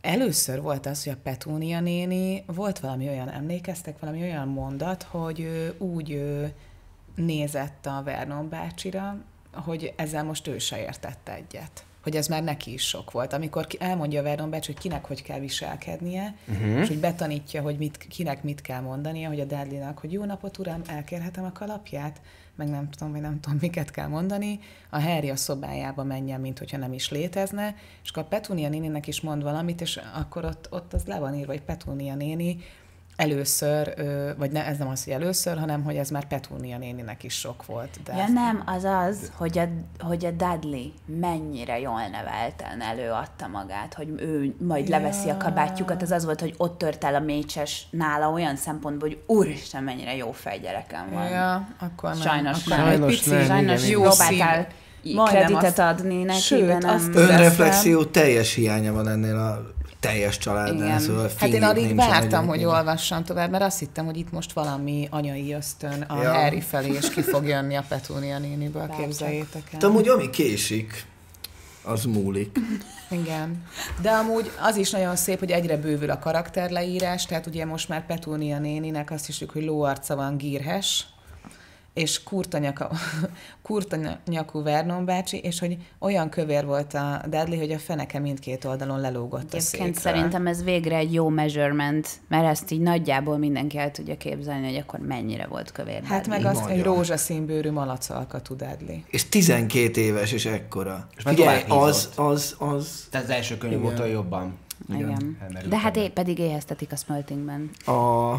S4: először volt az, hogy a Petúnia néni, volt valami olyan, emlékeztek, valami olyan mondat, hogy ö, úgy ö, nézett a Vernon bácsira, hogy ezzel most ő se értette egyet. Hogy ez már neki is sok volt. Amikor elmondja a Vernon bácsi, hogy kinek hogy kell viselkednie, uh-huh. és hogy betanítja, hogy mit, kinek mit kell mondania, hogy a Dudley-nak, hogy jó napot, uram, elkérhetem a kalapját, meg nem tudom, vagy nem tudom, miket kell mondani. A Harry a szobájába menjen, mint hogyha nem is létezne, és akkor a Petunia néninek is mond valamit, és akkor ott, ott az le van írva, hogy Petunia néni először, vagy ne, ez nem az, hogy először, hanem hogy ez már Petunia néninek is sok volt. De
S3: Ja nem, az az, hogy a, hogy a Dudley mennyire jól nevelten előadta magát, hogy ő majd leveszi a kabátjukat, az az volt, hogy ott tört el a mécses nála olyan szempontból, hogy úristen, mennyire jó fejgyerekem van.
S4: Ja, akkor nem.
S3: Sajnos
S4: akkor
S3: nem.
S4: egy
S2: Sajnos
S4: pici,
S2: nem,
S3: Sajnos
S2: igen,
S3: jó próbáltál.
S4: Majdnem
S3: kreditet
S4: azt-
S3: adni neki,
S4: Sőt,
S3: de nem...
S5: Önreflexió teljes hiánya van ennél a teljes családnál,
S3: Igen.
S5: szóval
S4: Hát én
S5: nincsen
S4: vártam, hogy
S5: egyébként.
S4: olvassam tovább, mert azt hittem, hogy itt most valami anyai ösztön a
S5: Ja.
S4: ja. Harry felé, és ki fog jönni a Petúnia néniből,
S3: Bárcsak.
S4: képzeljétek el.
S5: De amúgy ami késik, az múlik.
S4: Igen. De amúgy az is nagyon szép, hogy egyre bővül a karakterleírás, tehát ugye most már Petúnia néninek azt is, hogy lóarca van gírhes, és kurta, nyaka, kurta nyakú Vernon bácsi, és hogy olyan kövér volt a Dudley, hogy a feneke mindkét oldalon lelógott a
S3: Egyébként
S4: székről.
S3: szerintem ez végre egy jó measurement, mert ezt így nagyjából mindenki el tudja képzelni, hogy akkor mennyire volt kövér.
S4: Hát meg
S3: Dudley.
S4: azt, hogy rózsaszínbőrű malacalkatú Dudley.
S5: És 12 éves, és ekkora.
S2: És
S5: Figyelj, az, az, az
S2: Tehát az első könyv óta jobban.
S3: Igen.
S2: elmerült
S3: De hát é- pedig éheztetik a Smeltingben.
S5: a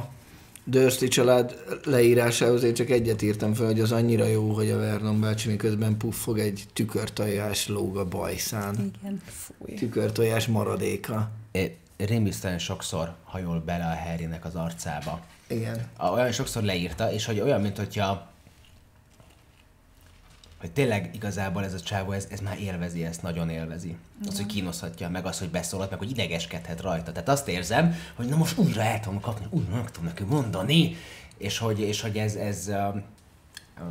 S5: Dursley család leírásához én csak egyet írtam fel, hogy az annyira jó, hogy a Vernon bácsi miközben puffog egy tükörtojás lóg a bajszán.
S3: Igen.
S4: Fúj.
S5: Tükörtojás maradéka.
S2: É, Rémisztően sokszor hajol bele a Harrynek az arcába.
S5: Igen.
S2: A- Olyan sokszor leírta, és hogy olyan, mint hogyha hogy tényleg igazából ez a csávó, ez, ez már élvezi, ezt nagyon élvezi. Az, hogy kínoszhatja, meg az, hogy beszólhat, meg hogy idegeskedhet rajta. Tehát azt érzem, hogy na most újra el tudom kapni, újra meg tudom neki mondani, és hogy, és hogy ez, ez, um,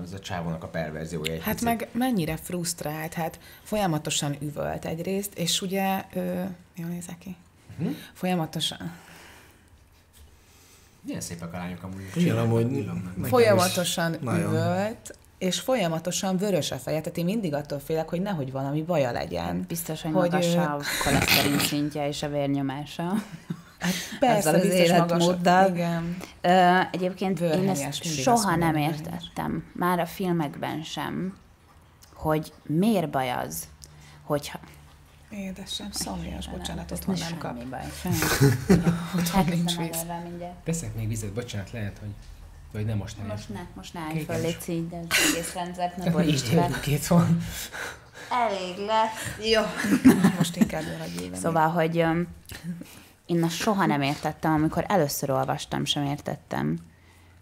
S2: az a csávónak a perverziója egy
S4: Hát
S2: picit.
S4: meg mennyire frusztrált, hát folyamatosan üvölt egyrészt, és ugye, ö, jól nézek ki?
S2: Mhm.
S4: Folyamatosan,
S2: Milyen szépek a lányok amúgy.
S5: Igen, amúgy
S4: Folyamatosan
S5: nagyon.
S4: üvölt, és folyamatosan vörös a feje, tehát én mindig attól félek, hogy nehogy valami baja legyen.
S3: Biztos, hogy,
S4: Hogy,
S3: magas
S4: ö,
S3: a koleszterin szintje és a vérnyomása.
S4: Hát persze,
S3: Ezzel az életmóddal.
S4: Igen.
S3: Ö, egyébként én
S4: Vörhenyes,
S3: ezt soha nem értettem, már a filmekben sem, hogy miért baj az, hogyha...
S4: Édesem, szomjas, bocsánat, otthon nem kap.
S3: semmi baj, semmi.
S4: Otthon nincs víz.
S2: Teszek még vizet, bocsánat, lehet, hogy... Vagy nem most nem.
S3: Most ne, most ne állj föl, légy szígy, de az egész rendszert ne borítsd le.
S2: két van.
S3: Elég lesz. Jó.
S4: Most inkább maradj.
S3: Szóval, hogy öm, én azt soha nem értettem, amikor először olvastam, sem értettem,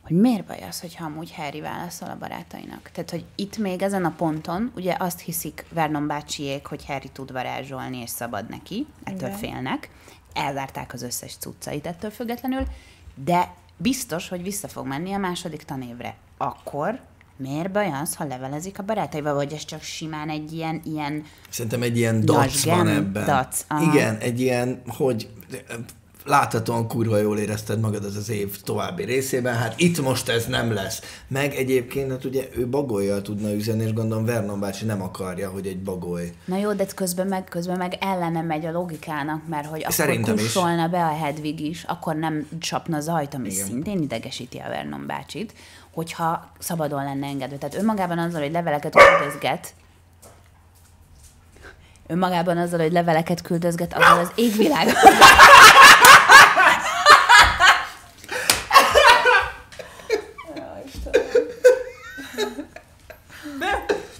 S3: hogy miért baj az, hogyha amúgy Harry válaszol a barátainak. Tehát, hogy itt még ezen a ponton, ugye azt hiszik Vernon bácsiék, hogy Harry tud varázsolni, és szabad neki, ettől
S4: Igen.
S3: félnek. Elzárták az összes cuccait ettől függetlenül, de biztos, hogy vissza fog menni a második tanévre. Akkor miért baj az, ha levelezik a barátaival, vagy ez csak simán egy ilyen, ilyen
S5: Szerintem egy ilyen dac van ebben.
S3: dac, aha.
S5: Igen, egy ilyen, hogy láthatóan kurva jól érezted magad az az év további részében, hát itt most ez nem lesz. Meg egyébként, hát ugye ő bagolyjal tudna üzenni, és gondolom Vernon bácsi nem akarja, hogy egy bagoly.
S3: Na jó, de közben meg, közben meg ellene megy a logikának, mert hogy akkor
S5: Szerintem is.
S3: kussolna be a Hedvig is, akkor nem csapna zajt, ami.
S5: Igen.
S3: szintén idegesíti a Vernon bácsit, hogyha szabadon lenne engedve. Tehát önmagában azzal, hogy leveleket küldözget, önmagában azzal, hogy leveleket küldözget, azzal az égvilág.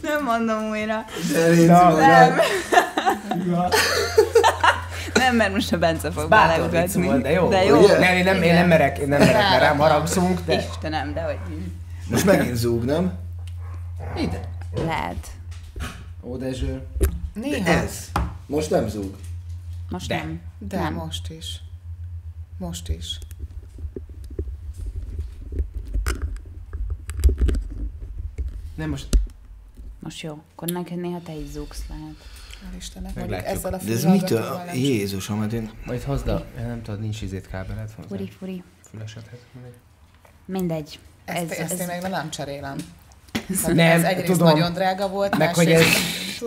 S3: Nem mondom újra. Nem. Nem, mert most a Bence fog beleugatni.
S2: de jó.
S3: De jó.
S5: Ugye?
S2: Nem, én nem, én nem merek, én nem merek, mert rám haragszunk, de...
S3: Istenem, de hogy
S5: Most megint zúg, nem?
S2: Ide.
S3: lehet.
S2: Ó, Dezső.
S5: De
S4: Néha.
S5: ez. Most nem zúg.
S3: Most
S2: De.
S3: nem.
S4: De
S3: nem.
S4: most is. Most is.
S2: Nem most...
S3: Most jó. Akkor neked néha te is zúgsz lehet.
S2: Meglátjuk.
S4: mondjuk ezzel a
S5: De ez mitől?
S4: nem
S5: Jézusom, hát én...
S2: Majd hozd a... Nem tudod, nincs izét kábeled hozzá.
S3: Furi, furi.
S2: Fülesethez.
S3: Mindegy.
S4: Ezt, ez, ezt én meg nem cserélem.
S2: Nem,
S4: ez egyrészt
S2: tudom.
S4: nagyon drága volt,
S2: Meg hogy ez,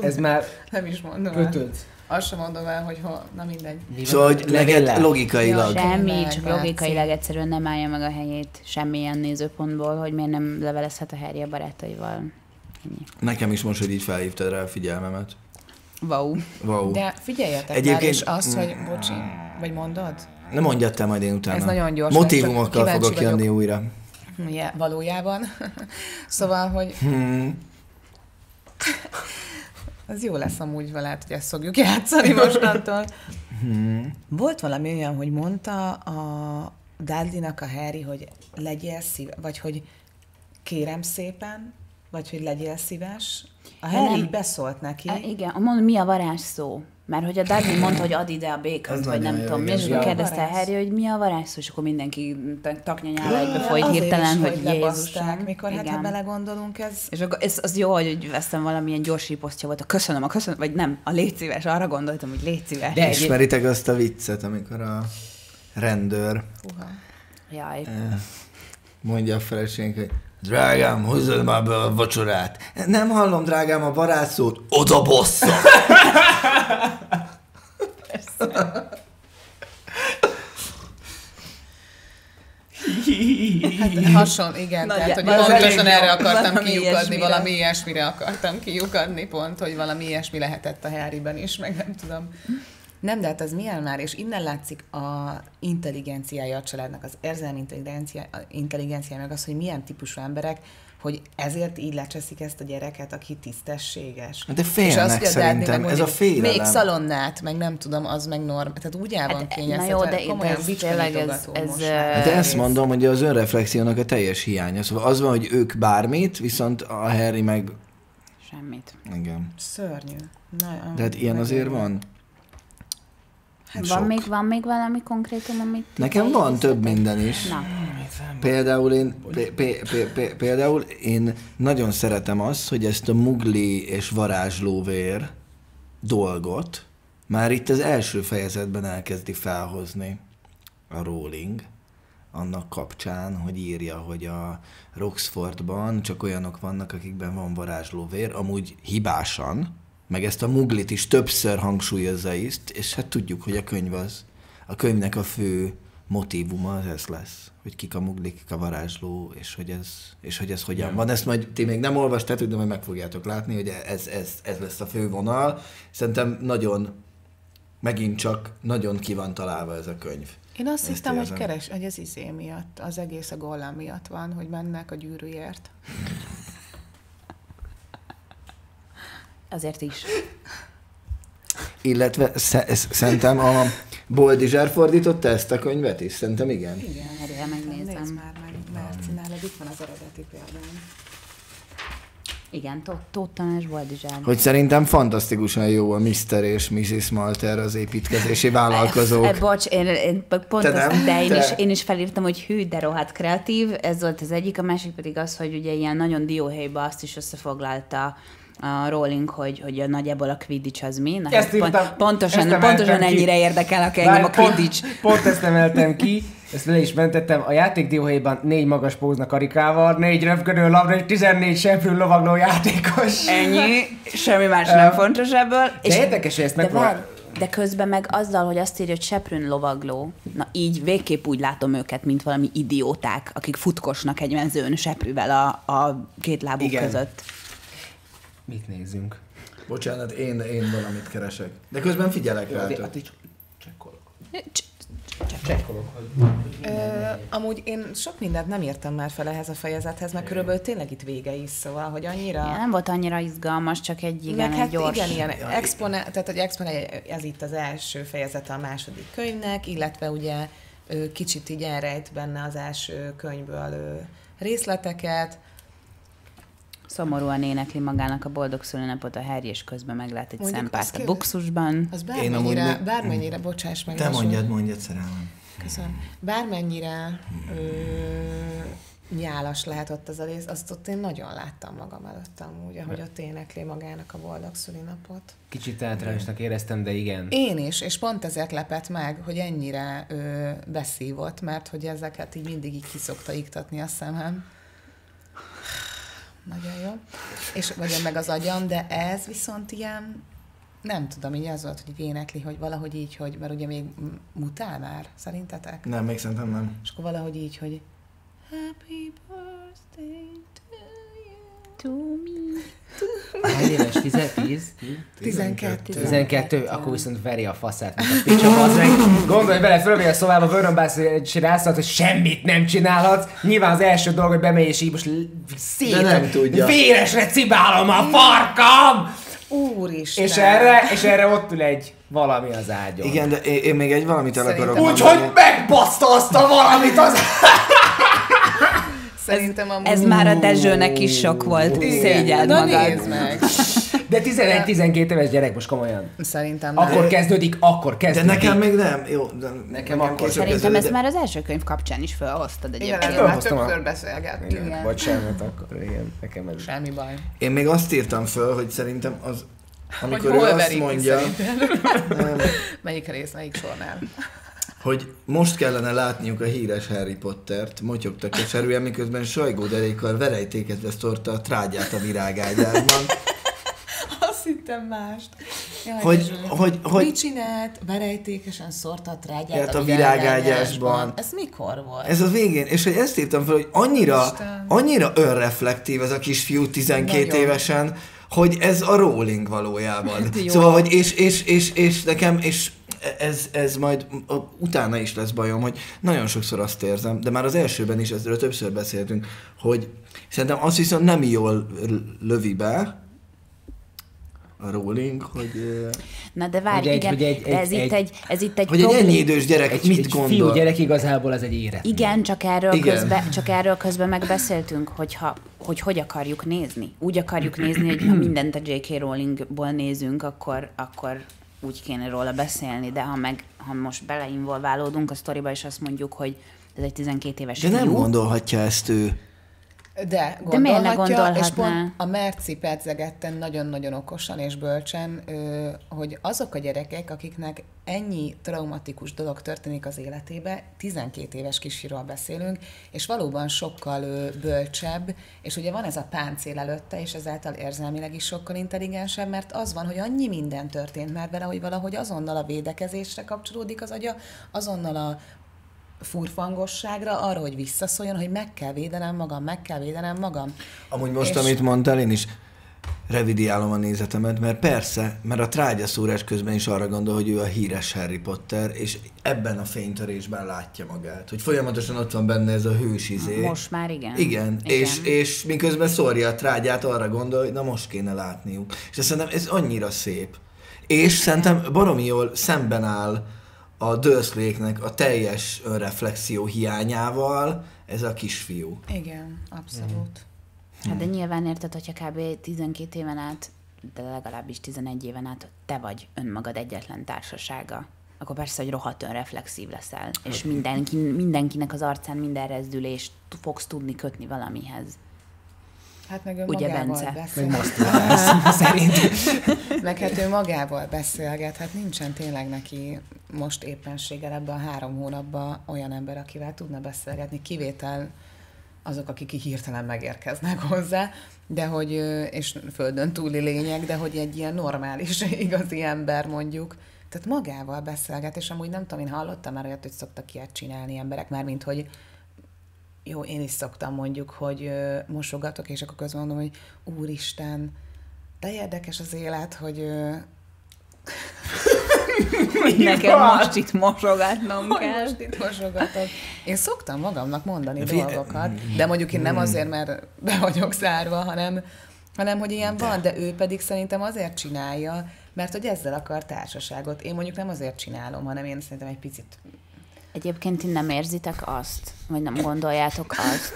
S2: ez már
S4: Nem is mondom el.
S2: kötött.
S4: Azt sem mondom el, hogy hol, na mindegy.
S5: Szóval, hogy neked logikailag.
S4: Ja,
S3: Semmi, csak logikailag egyszerűen nem állja meg a helyét semmilyen nézőpontból, hogy miért nem levelezhet a Harry a barátaival. Ennyi.
S5: Nekem is most, hogy így felhívtad rá a figyelmemet.
S3: Wow.
S5: Wow.
S4: De figyeljetek
S5: Egyébként-
S4: már, és azt, hogy, bocsi, vagy mondod?
S5: Nem mondjad te majd én utána.
S4: Ez nagyon gyors, kíváncsi
S5: fogok jönni újra.
S4: Ja, valójában. szóval, hogy
S5: Hmm.
S4: az jó lesz amúgy veled, hogy ezt szokjuk játszani mostantól.
S5: Hmm.
S4: Volt valami olyan, hogy mondta a Dudley-nak a Harry, hogy legyél szíves, vagy hogy kérem szépen, vagy hogy legyél szíves. A Harry
S3: nem.
S4: így beszólt neki.
S3: E, igen, mondom, mi a varázsszó? Mert hogy a Dudley mondta, hogy add ide a békot, vagy nem
S5: jó,
S3: tudom,
S5: igen.
S3: és akkor kérdezte
S4: Varázs.
S3: Harry, hogy mi a varázsszó, és akkor mindenki tak- taknyanyára egybefolyt
S4: Azért
S3: hirtelen,
S4: is,
S3: hogy
S4: lebaszták,
S3: Jézusom.
S4: Mikor hát, ha
S3: Igen.
S4: belegondolunk, ez...
S3: És akkor ez, az jó, hogy veszem valamilyen gyors riposztja volt, a köszönöm, a köszönöm, vagy nem, a légy szíves, arra gondoltam, hogy légy szíves.
S2: De
S5: Ismeritek azt a viccet, amikor a rendőr
S4: Uha.
S3: Jaj.
S5: eh, mondja a feleségnek, hogy Drágám, hozzad már be a vacsorát. Nem hallom, drágám, a barátszót. Oda bossza!
S4: Hát hasonló, igen,
S3: Nagy-
S4: tehát hogy pontosan erre akartam
S3: Valami
S4: kiukadni,
S3: ilyesmire.
S4: valami ilyesmire akartam kiukadni pont, hogy valami ilyesmi lehetett a Harryben is, meg nem tudom. Nem, de hát az milyen már, és innen látszik a intelligenciája a családnak, az érzelmi intelligencia, intelligenciája, meg az, hogy milyen típusú emberek, hogy ezért így lecseszik ezt a gyereket, aki tisztességes.
S5: De félnek
S4: És azt, hogy
S5: szerintem,
S4: meg
S5: ez a félelem.
S4: Még szalonnát, meg nem tudom, az meg norm. Tehát úgy el van
S3: Hát,
S4: kényeztetve.
S3: na jó, de- de
S4: komolyan
S3: ez tényleg ez- ez,
S4: most
S3: ö,
S4: már.
S5: Hát ezt mondom, hogy az önreflexiónak a teljes hiánya. Szóval az van, hogy ők bármit, viszont a Harry meg...
S3: Semmit.
S5: Igen.
S4: Szörnyű. Na,
S5: De hát ilyen azért van.
S3: Hát
S5: Sok.
S3: van még, van még valami konkrétum, amit...
S5: Nekem van több minden is.
S3: Na,
S5: Például én, pé, pé, pé, például én nagyon szeretem azt, hogy ezt a mugli és varázslóvér dolgot már itt az első fejezetben elkezdi felhozni a Rowling, annak kapcsán, hogy írja, hogy a Roxfordban csak olyanok vannak, akikben van varázslóvér, amúgy hibásan, meg ezt a muglit is többször hangsúlyozza is, és hát tudjuk, hogy a könyv az, a könyvnek a fő motívuma az ez lesz, hogy kik a muglik, kik a varázsló, és hogy ez, és hogy ez hogyan van. Ezt majd ti még nem olvastátok, de majd meg fogjátok látni, hogy ez, ez, ez lesz a fő vonal. Szerintem nagyon, megint csak nagyon ki van találva ez a könyv.
S4: Én azt
S5: Ezt
S4: hiszem, hogy keres, hogy az izé miatt, az egész a gollám miatt van, hogy mennek a gyűrűért.
S3: Azért is.
S5: Illetve szerintem a Boldizsár fordította ezt a könyvet is? Szerintem igen.
S3: Igen, erre
S4: Nézd
S3: megnézem.
S4: már meg, Merci, nálad itt van az eredeti példány.
S3: Igen, Tóth Tamás Boldizsár.
S5: Hogy szerintem fantasztikusan jó a Mr. és Mrs. Malter az építkezési vállalkozók.
S3: E, bocs, én, én pont
S5: Te
S3: azt,
S5: nem?
S3: de én
S5: Te-
S3: is, én is felírtam, hogy hű, de rohadt kreatív, ez volt az egyik, a másik pedig az, hogy ugye ilyen nagyon dióhéjba azt is összefoglalta a Rowling, hogy, hogy a nagyjából a Quidditch az mi. Na,
S2: Ezt
S3: pont,
S2: írtam,
S3: pontosan,
S2: ezt
S3: pontosan
S2: ki.
S3: ennyire érdekel, aki engem a
S2: Várj, pont-
S3: Quidditch.
S2: Pont, ezt emeltem ki, ezt le is mentettem. A játékdióhéjban négy magas póznak karikával, négy röpködő labda és 14 seprű lovagló játékos.
S3: Ennyi, semmi más nem fontos ebből.
S2: De érdekes, hogy ezt
S3: de,
S2: meg-
S3: de közben meg azzal, hogy azt írja, hogy seprűn lovagló, na így végképp úgy látom őket, mint valami idióták, akik futkosnak egy mezőn seprűvel a, a két lábuk
S5: Igen.
S3: között.
S2: Mit nézzünk?
S5: Bocsánat, én, én valamit keresek. De közben figyelek rá.
S2: Addig- addig csekkolok. Csekkolok, hogy...
S4: Amúgy én sok mindent nem írtam már fel ehhez a fejezethez, mert körülbelül tényleg itt vége is, szóval, hogy annyira...
S3: Ja, nem volt annyira izgalmas, csak egy igen, egy
S4: hát
S3: gyors.
S4: igen, ilyen exponál, tehát hogy exponál, ez itt az első fejezete a második könyvnek, illetve ugye kicsit így elrejt benne az első könyvből részleteket.
S3: Szomorúan énekli magának a boldog szülőnapot a Harry, és közben meglát egy
S4: Mondjuk
S3: szempárt a buxusban.
S4: Az
S5: Én amúgy
S4: bármennyire,
S5: ne-
S4: bármennyire, bocsáss meg.
S5: Te
S4: Lassú.
S5: mondjad, mondjad, szerelmem.
S4: Köszönöm. Bármennyire ö, nyálas lehet ott az a rész, azt ott én nagyon láttam magam előtt amúgy, ahogy ott énekli magának a boldog szülinapot.
S2: Kicsit teátrálisnak éreztem, de igen.
S4: Én is, és pont ezért lepett meg, hogy ennyire ö, beszívott, mert hogy ezeket így mindig így kiszokta iktatni a szemem. Nagyon jó. És vagy meg az agyam, de ez viszont ilyen, nem tudom, így az volt, hogy így énekli, hogy valahogy így, hogy, mert ugye még mutál már, szerintetek?
S5: Nem, még szerintem nem.
S4: És akkor valahogy így, hogy Happy birthday to you.
S3: To me.
S2: Hány éves? 10? 10?
S4: 12.
S2: 12, akkor viszont veri a faszát, mint a picsa, az meg. Gondolj bele, fölmegy a szobába, vörömbász egy rászat, hogy semmit nem csinálhatsz. Nyilván az első dolog, hogy bemegy és így most szét.
S5: De nem tudja.
S2: Véresre cibálom a farkam!
S4: Úristen!
S2: És erre, és erre ott ül egy valami az ágyon.
S5: Igen, de én, én még egy valamit el akarok
S2: Úgyhogy megbaszta azt a valamit az...
S4: Szerintem amúgy...
S3: Ez már a Dezsőnek is sok volt.
S4: Igen.
S3: Szégyeld
S4: Na
S3: magad.
S4: nézd meg!
S2: De 11-12 éves gyerek most komolyan.
S4: Szerintem nem.
S2: Akkor kezdődik, akkor
S5: De
S2: kezdődik.
S5: nekem még nem. Jó, de
S2: Nekem akkor
S5: később
S3: Szerintem
S5: kezdődik,
S3: ezt
S5: de-
S3: már az első könyv kapcsán is felhoztad
S4: Igen,
S3: egyébként.
S4: erről már többször beszélgettünk.
S2: Igen. Vagy semmit akkor, igen, nekem ez.
S4: Semmi baj.
S5: Én még azt írtam föl, hogy szerintem az, amikor
S4: hogy
S5: ő azt mondja, nem,
S4: Melyik rész, melyik sornál?
S5: Hogy most kellene látniuk a híres Harry Pottert, motyogta keserűen, miközben sajgó derékkal verejtékezve szórta a trágyát a virágágyásban.
S4: Azt hittem mást. Jaj,
S5: Hogy, hogy, hogy,
S4: Mit csinált? Verejtékesen szórta a trágyát a
S5: a
S4: virágágyásban. Ez mikor volt?
S5: Ez a végén, és hogy ezt írtam fel, hogy annyira,
S4: Isten.
S5: annyira önreflektív ez a kisfiú 12
S4: Nagyon.
S5: évesen, hogy ez a Rowling valójában. Szóval, hogy és, és, és, és nekem, és ez, ez majd utána is lesz bajom, hogy nagyon sokszor azt érzem, de már az elsőben is ezzel többször beszéltünk, hogy szerintem azt viszont nem jól lövi be a Rowling, hogy,
S3: Na de várj,
S2: Hogy egy-
S3: igen,
S2: hogy egy-
S3: de ez,
S2: egy-
S3: itt egy, ez itt egy
S5: hogy egy
S3: problém-
S5: ennyi idős gyerek
S2: Egy,
S5: mit
S2: egy
S5: gondol.
S2: fiú gyerek igazából az egy élet.
S3: Igen, csak erről,
S5: Igen.
S3: Közben, csak erről közben megbeszéltünk, hogyha, hogy hogy akarjuk nézni. Úgy akarjuk nézni, hogy ha mindent a J.K. Rowlingból nézünk, akkor, akkor úgy kéne róla beszélni, de ha meg ha most beleinvolválódunk a sztoriba, és azt mondjuk, hogy ez egy 12 éves
S5: De nem
S3: fiú,
S5: gondolhatja ezt ő.
S4: De,
S3: De miért ne
S4: gondolhatja, és
S3: gondolhatná?
S4: pont a Merci pedzegetten nagyon-nagyon okosan és bölcsen, hogy azok a gyerekek, akiknek ennyi traumatikus dolog történik az életébe, 12 éves kisfiról beszélünk, és valóban sokkal bölcsebb, és ugye van ez a páncél előtte, és ezáltal érzelmileg is sokkal intelligensebb, mert az van, hogy annyi minden történt már vele, hogy valahogy azonnal a védekezésre kapcsolódik az agya, azonnal a furfangosságra, arra, hogy visszaszóljon, hogy meg kell védenem magam, meg kell védenem magam.
S5: Amúgy most,
S4: És-
S5: amit mondtál, én is revidiálom a nézetemet, mert persze, mert a trágyaszúrás közben is arra gondol, hogy ő a híres Harry Potter, és ebben a fénytörésben látja magát, hogy folyamatosan ott van benne ez a hős izé.
S3: Most már igen.
S5: Igen,
S3: Igen.
S5: És, és miközben szórja a trágyát, arra gondol, hogy na most kéne látniuk. És ezt szerintem ez annyira szép. És szerintem baromi jól szemben áll a Dursleyeknek a teljes önreflexió hiányával ez a kisfiú.
S4: Igen, abszolút.
S3: Hát de nyilván érted, hogyha kb. 12 éven át, de legalábbis 11 éven át te vagy önmagad egyetlen társasága, akkor persze, hogy rohadt önreflexív leszel, és mindenki, mindenkinek az arcán minden rezdülést fogsz tudni kötni valamihez.
S4: Hát meg ő
S3: Ugye,
S4: magával
S3: Bence?
S2: Meg most lesz, szerintem.
S4: Meg hát ő magával beszélget, hát nincsen tényleg neki most éppenséggel ebben a három hónapban olyan ember, akivel tudna beszélgetni, kivétel azok, akik hirtelen megérkeznek hozzá, de hogy, és földön túli lények, de hogy egy ilyen normális, igazi ember mondjuk, tehát magával beszélget, és amúgy nem tudom, én hallottam már olyat, hogy szoktak ilyet csinálni emberek, már mint hogy jó, én is szoktam mondjuk, hogy mosogatok, és akkor közben mondom, hogy úristen, de érdekes az élet, hogy ö,
S3: Nekem most itt mosogatnom kell.
S4: most itt mosogatok. Én szoktam magamnak mondani
S5: Fi-
S4: dolgokat, de mondjuk én nem azért, mert be vagyok zárva, hanem, hanem hogy ilyen van, de ő pedig szerintem azért csinálja, mert hogy ezzel akar társaságot. Én mondjuk nem azért csinálom, hanem én szerintem egy picit
S3: Egyébként ti nem érzitek azt, vagy nem gondoljátok azt,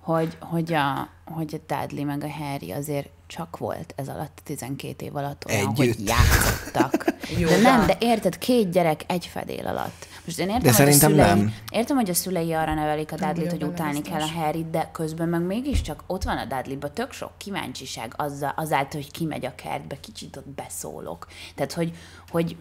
S3: hogy, hogy, a, hogy a Dudley meg a Harry azért csak volt ez alatt, a 12 év alatt olyan,
S5: Együtt.
S3: hogy játszottak.
S4: Jó,
S3: de nem,
S4: de-
S3: érted, két gyerek egy fedél alatt. Most én értem,
S5: De
S3: hogy
S5: szerintem
S3: a szülei,
S5: nem.
S3: Értem, hogy a szülei arra nevelik a Dudley-t, hogy utálni kell a harry de közben meg mégiscsak ott van a dudley tök sok kíváncsiság azzal, azáltal, hogy kimegy a kertbe, kicsit ott beszólok. Tehát, hogy, hogy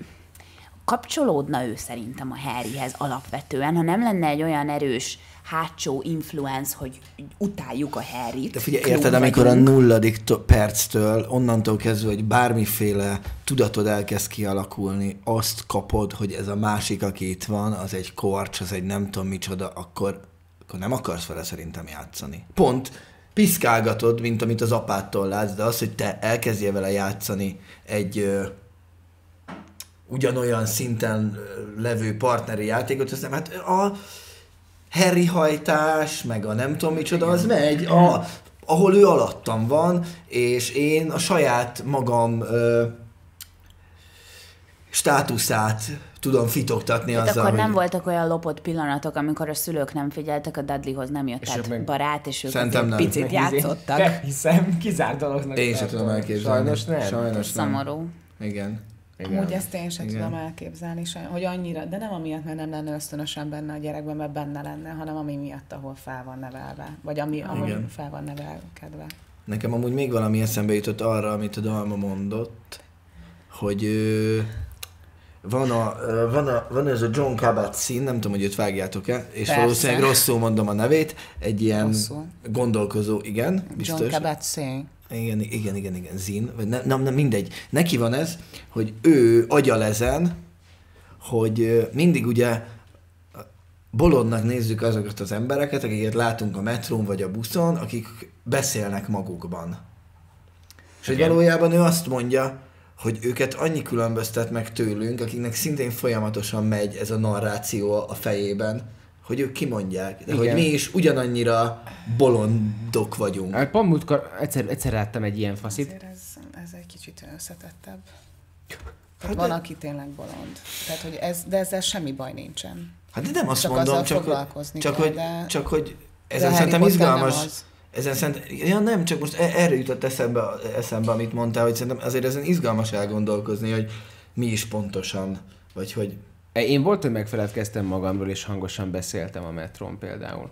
S3: kapcsolódna ő szerintem a Harryhez alapvetően, ha nem lenne egy olyan erős hátsó influence, hogy utáljuk a Harryt.
S5: De figyelj, érted, amikor a
S3: vagyunk.
S5: nulladik to- perctől, onnantól kezdve, hogy bármiféle tudatod elkezd kialakulni, azt kapod, hogy ez a másik, aki itt van, az egy korcs, az egy nem tudom micsoda, akkor, akkor nem akarsz vele szerintem játszani. Pont piszkálgatod, mint amit az apától látsz, de az, hogy te elkezdjél vele játszani egy ugyanolyan szinten levő partneri játékot, az nem, hát a Harry hajtás, meg a nem tudom micsoda, az megy, a, ahol ő alattam van, és én a saját magam ö, státuszát tudom fitoktatni
S3: Hát
S5: azzal,
S3: akkor
S5: hogy...
S3: nem voltak olyan lopott pillanatok, amikor a szülők nem figyeltek, a Dudleyhoz nem jött
S2: És
S3: át
S2: meg-
S3: barát, és ők
S5: Szerintem nem.
S3: picit játszottak.
S2: De hiszem, kizárt dolognak.
S5: Én sem tudom elképzelni.
S2: Sajnos nem.
S5: Sajnos nem.
S3: Szomorú.
S5: Igen.
S2: Igen.
S4: Amúgy ezt én sem
S5: Igen.
S4: tudom elképzelni, hogy annyira, de nem amiatt, mert nem lenne ösztönösen benne a gyerekben, mert benne lenne, hanem ami miatt, ahol fel van nevelve, vagy ami, ahol
S5: Igen.
S4: fel van nevelkedve.
S5: Nekem amúgy még valami eszembe jutott arra, amit a Dalma mondott, hogy ö, van, a, ö, van, a, van ez a John Kabat-Zinn, nem tudom, hogy őt vágjátok-e, és
S4: Persze.
S5: valószínűleg rosszul mondom a nevét, egy ilyen
S4: Rosszul.
S5: gondolkozó, igen, biztos.
S4: John Kabat-Zinn.
S5: Igen, igen, igen, igen, Zin, vagy ne, nem, nem, mindegy. Neki van ez, hogy ő agyal ezen, hogy mindig ugye bolondnak nézzük azokat az embereket, akiket látunk a metrón vagy a buszon, akik beszélnek magukban. És hogy valójában ő azt mondja, hogy őket annyi különböztet meg tőlünk, akiknek szintén folyamatosan megy ez a narráció a fejében, hogy ők kimondják, de hogy
S2: Igen.
S5: mi is ugyanannyira bolondok vagyunk.
S2: Hát pont múltkor egyszer, egyszer láttam egy ilyen faszit.
S4: Azért ez, ez egy kicsit összetettebb.
S5: Hát
S4: Tehát van, aki tényleg bolond. Tehát, hogy ez, de ezzel semmi baj nincsen.
S5: Hát de nem azt
S4: Csak
S5: mondom, csak, hogy,
S4: foglalkozni
S5: csak,
S4: kell,
S5: hogy,
S4: de-
S5: csak hogy
S4: de
S5: ezen szerintem izgalmas. Ezen szerint, ja nem, csak most e- erre jutott eszembe, eszembe, amit mondtál, hogy szerintem azért ezen izgalmas elgondolkozni, hogy mi is pontosan, vagy hogy
S2: Én volt, hogy megfeledkeztem magamról, és hangosan beszéltem a metrón például.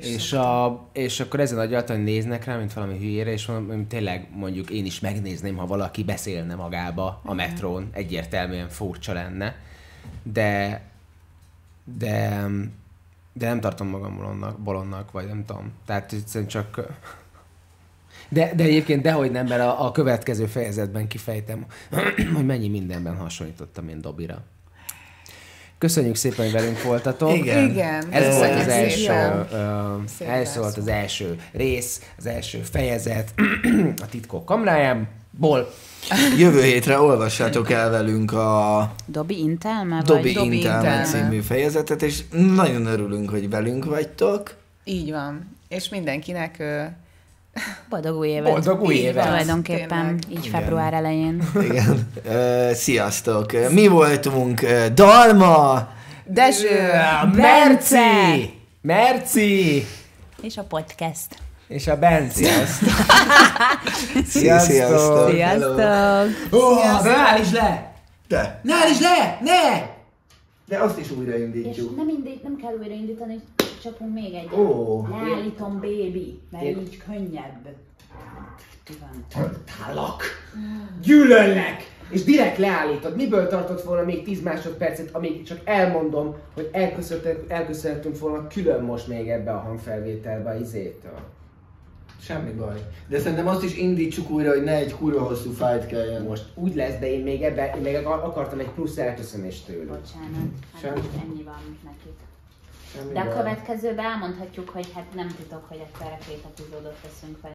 S2: És, a, és akkor ezen a gyartan néznek rá, mint valami hülyére, és mondom, tényleg mondjuk én is megnézném, ha valaki beszélne magába a metrón, egyértelműen furcsa lenne, de de, de nem tartom magam bolondnak, bolondnak, vagy nem tudom. Tehát egyszerűen csak... De, de egyébként dehogy nem, mert a, a következő fejezetben kifejtem, hogy mennyi mindenben hasonlítottam én Dobira. Köszönjük szépen, hogy velünk voltatok.
S5: Igen.
S4: Igen.
S2: Ez
S5: Ö,
S2: volt az első, ö, volt az első rész, az első fejezet a titkok kamrájából.
S5: Jövő hétre olvassátok el velünk a
S3: Dobi Intelme?
S5: Dobi,
S3: vagy?
S4: Dobi
S5: Intelme
S4: Intelme.
S5: című fejezetet, és nagyon örülünk, hogy velünk vagytok.
S4: Így van. És mindenkinek
S3: Boldog új évet.
S2: Boldog új
S4: Így
S2: évet!
S3: Tulajdonképpen
S4: Tényleg.
S3: így
S5: Igen.
S3: február elején.
S5: Igen. Sziasztok! Mi voltunk Dalma,
S4: Dezső!
S2: Merci! Merci!
S3: És a podcast.
S2: És a Benci.
S5: Sziasztok!
S2: Sziasztok!
S5: Hello.
S3: Sziasztok!
S2: Ó, de ne állíts le!
S5: De,
S2: Ne állíts le! Ne!
S5: de azt is
S3: És
S5: újraindítjuk.
S3: nem, indít, nem kell újraindítani, csapunk még egy.
S5: Ó.
S3: Leállítom, baby, mert
S2: Én-
S3: így könnyebb. Mi van?
S2: Tálak! Gyűlöllek! És direkt leállítod. Miből tartott volna még 10 másodpercet, amíg csak elmondom, hogy elköszöntünk, elköszöntünk volna külön most még ebbe a hangfelvételbe az izétől.
S5: Semmi baj. De szerintem azt is indítsuk újra, hogy ne egy kurva hosszú fájt kelljen.
S2: Most úgy lesz, de én még ebbe, én még akar- akartam egy plusz elköszönést tőlük.
S3: Bocsánat, hát
S2: Semmi.
S3: most ennyi van nekik. De a következőben elmondhatjuk, hogy hát nem titok, hogy egyszer két epizódot veszünk fel.